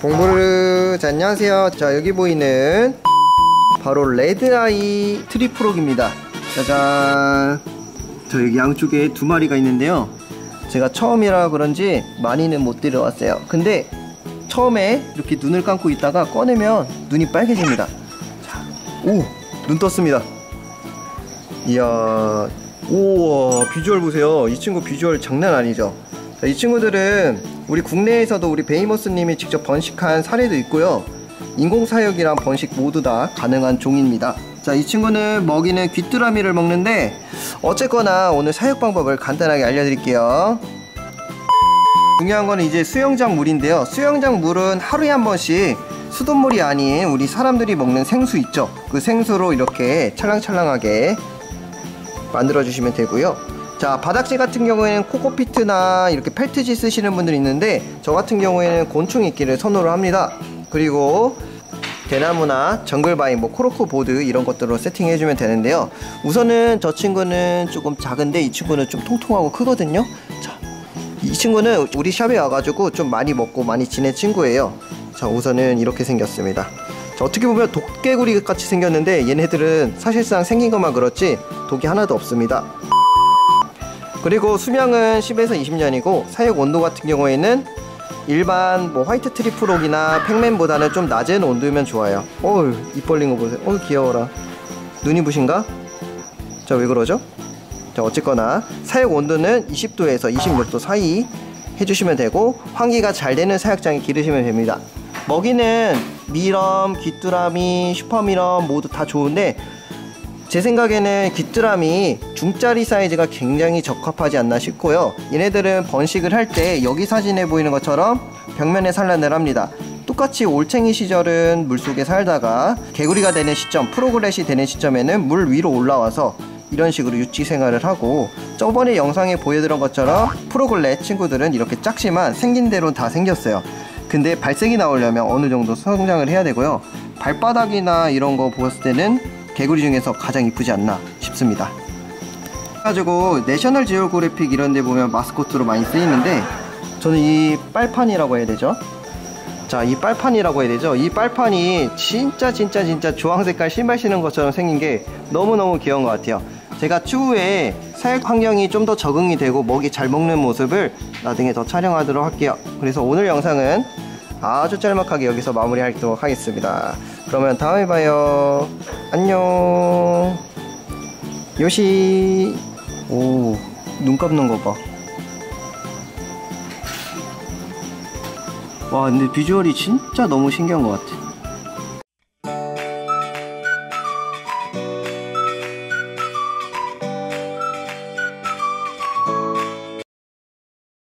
봉브르 자 안녕하세요. 자 여기 보이는 바로 red-eye tree frog입니다. 짜잔. 저 여기 양쪽에 두 마리가 있는데요. 제가 처음이라 그런지 많이는 못 들여왔어요. 근데 처음에 이렇게 눈을 감고 있다가 꺼내면 눈이 빨개집니다. 오 눈 떴습니다. 이야 우와 비주얼 보세요. 이 친구 비주얼 장난 아니죠 자, 이 친구들은 우리 국내에서도 우리 베이머스님이 직접 번식한 사례도 있고요. 인공사육이랑 번식 모두 다 가능한 종입니다. 자 이 친구는 먹이는 귀뚜라미를 먹는데 어쨌거나 오늘 사육 방법을 간단하게 알려드릴게요. 중요한 거는 이제 수영장 물인데요. 수영장 물은 하루에 한 번씩 수돗물이 아닌 우리 사람들이 먹는 생수 있죠? 그 생수로 이렇게 찰랑찰랑하게 만들어 주시면 되고요 자 바닥재 같은 경우에는 코코피트나 이렇게 펠트지 쓰시는 분들이 있는데 저 같은 경우에는 곤충 있기를 선호를 합니다. 그리고 대나무나 정글바인, 뭐 코로코 보드 이런 것들로 세팅해 주면 되는데요. 우선은 저 친구는 조금 작은데 이 친구는 좀 통통하고 크거든요. 자, 이 친구는 우리 샵에 와가지고 좀 많이 먹고 많이 지낸 친구예요. 자 우선은 이렇게 생겼습니다. 자, 어떻게 보면 도깨구리 같이 생겼는데 얘네들은 사실상 생긴 것만 그렇지 독이 하나도 없습니다 그리고 수명은 10에서 20년이고 사육 온도 같은 경우에는 일반 뭐 white tree frog이나 Pacman보다는 좀 낮은 온도면 좋아요 어우 입 벌린 거 보세요 어우 귀여워라 눈이 부신가? 자 왜 그러죠? 자 어쨌거나 사육 온도는 20도에서 26도 사이 해주시면 되고 환기가 잘 되는 사육장에 기르시면 됩니다 먹이는 mealworm, 귀뚜라미, super mealworm 모두 다 좋은데 제 생각에는 귀뚜라미 중짜리 사이즈가 굉장히 적합하지 않나 싶고요. 얘네들은 번식을 할 때 여기 사진에 보이는 것처럼 벽면에 산란을 합니다. 똑같이 올챙이 시절은 물속에 살다가 개구리가 되는 시점 프로그렛이 되는 시점에는 물 위로 올라와서 이런 식으로 유치 생활을 하고 저번에 영상에 보여드린 것처럼 프로글렛 친구들은 이렇게 작지만 생긴 대로 다 생겼어요. 근데 발색이 나오려면 어느 정도 성장을 해야 되고요. 발바닥이나 이런 거 보았을 때는 개구리 중에서 가장 이쁘지 않나 싶습니다. 그래가지고 내셔널 지오그래픽 이런 데 보면 마스코트로 많이 쓰이는데 저는 이 빨판이라고 해야 되죠? 자 이 빨판이라고 해야 되죠? 이 빨판이 진짜 진짜 진짜 주황 색깔 신발 신은 것처럼 생긴 게 너무너무 귀여운 것 같아요. 제가 추후에 사육 환경이 좀 더 적응이 되고 먹이 잘 먹는 모습을 나중에 더 촬영하도록 할게요. 그래서 오늘 영상은 아주 짤막하게 여기서 마무리하도록 하겠습니다. 그러면 다음에 봐요. 안녕. 요시. 오 눈 감는 거 봐. 와 근데 비주얼이 진짜 너무 신기한 것 같아